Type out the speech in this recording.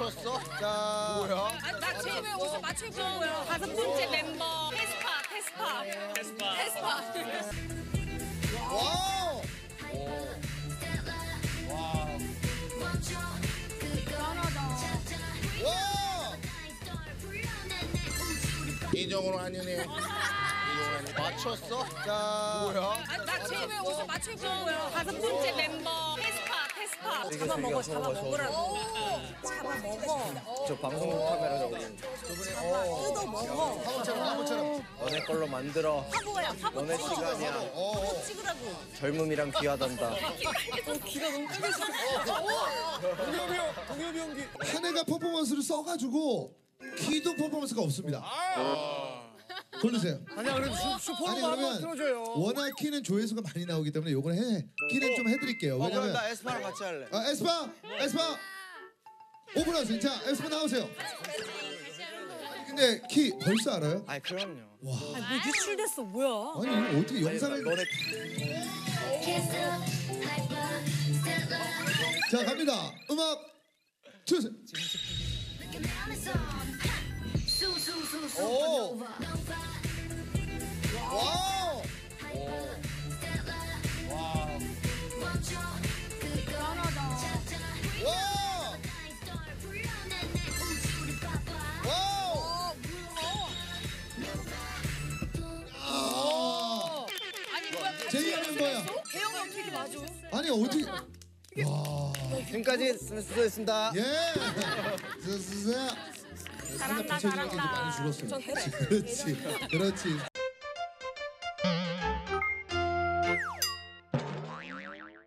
맞췄어? 자. 뭐야? 아, 나 지금 왜 어디서 맞추고 있는 거야? 다섯 번째 멤버 테스파, 테스파, 테스파, 테스파. 와우. 와. 이정으로 한윤. 맞췄어? 자. 뭐야? 아, 나 지금 왜 어디서 맞추고 있는 거야? 다섯 번째 멤버 테스파. 잡아 먹어, 잡아 먹으라고. 잡아 먹어. 저 방송국 카메라 저거 뜯어 먹어. 화보처럼 화보처럼. 너네 걸로 만들어 화보야, 화보 너네 찍어. 시간이야 어. 어. 찍으라고. 젊음이랑 귀하단다 기가 너무 빨개져. 한 해가 퍼포먼스를 써가지고 키도 퍼포먼스가 없습니다. 고르세요. 아니야 그래도 슈- 아니 슈퍼로만 한번 그러면 틀어줘요. 워낙 키는 조회수가 많이 나오기 때문에 요걸 해 키는 좀 해드릴게요. 어 그럼 왜냐면 나 에스파랑 같이 할래 아, 에스파 에스파 오픈하세요. 자 에스파 나오세요. 근데 키 벌써 알아요? 아이 그럼요 뭐 유출됐어, 뭐야? 아니 이거 어떻게 영상을 너네 자 갑니다. 음악 주세요. 오. 제이의 멤버야. 대형이 어떻게 맞아? 아니 어떻게? 와. 지금까지 수고했습니다 예. 쓰쓰쓰. 잘한다, 이제 많이 잘한다. 줄었어요. 그렇지, 그렇지.